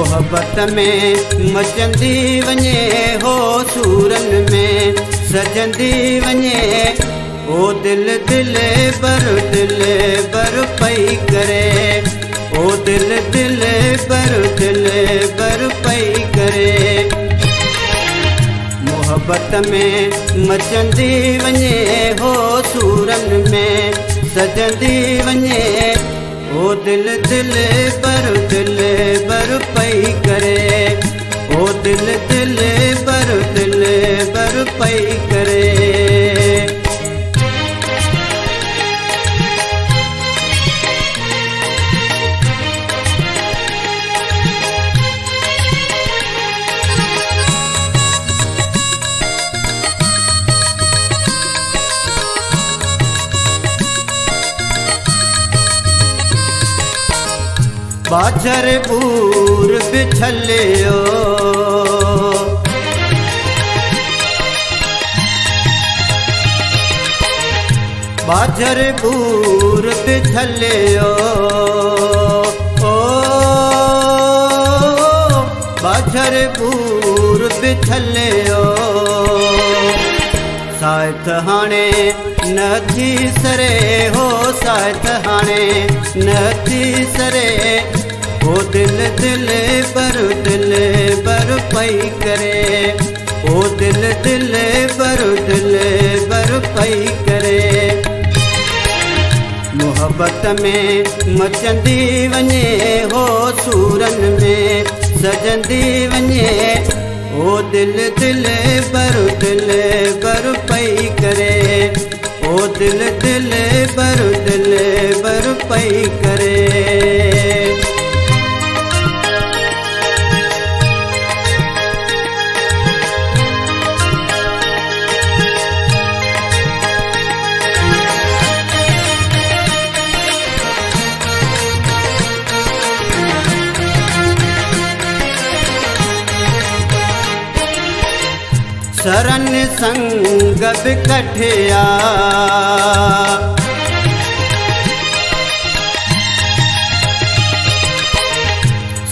मोहबत में मचंदी वञे हो सूरनि में सजंदी वञे ओ दिल दिल बर दिल बर पई करे। ओ दिल दिल बर दिल बर पई करे। मोहबत में मचंदी वञे हो सूरनि में सजंदी वञे दिल दिल बर दिल बर पई करे। ओ दिल दिल बर दिल बर पई करे। बाजर बूर बिछलियो बाजर बूर बिछलियो ओ बाजर बूर बिछलियो साथ हाणे न थी सरे हो साथ हाणे। न थी सरे ओ दिल दिल बर दिल बर पई करे। ओ दिल दिल बर दिल बर पई करे। मोहबत में मचंदी वञे हो सूरनि में। सजंदी वञे ओ दिल दिल बर दिल बर पई करे। दिल दिले बर दिले बर पई करे। शरण संग कठिया।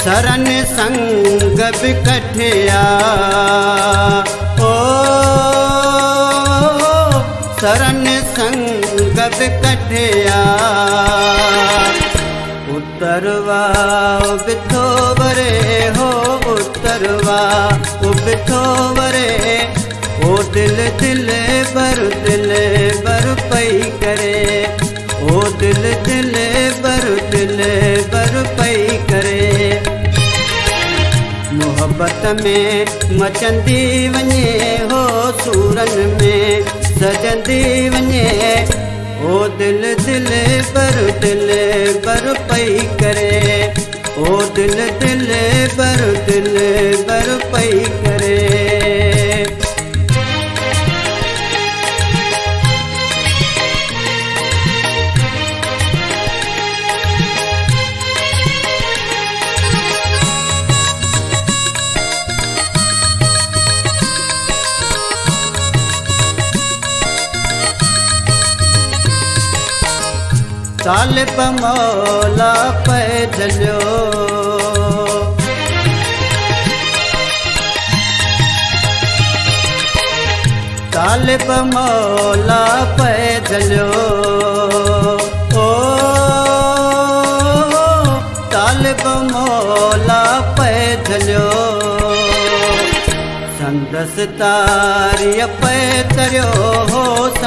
शरण संग कठिया। ओ शरण संग बिकठिया उतरवा बिथो वरे हो, उतरवा बिथो वरे ओ दिल दिल बर दिल बर पई करे। ओ दिल दिल बर दिल बर पई करे। मोहबत में मचंदी वञे हो सूरनि में सजंदी वञे ओ दिल दिल बर दिल बर पई करे। ओ दिल दिल बर दिल बर पई करे। कालिप मौला पै झलियो तालिप मौला ओ तालिब मौला पैदलियो संदसि तारीअ पैतरियो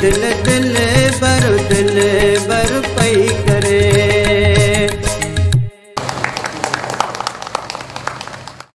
दिल दिल बर दिल बर पई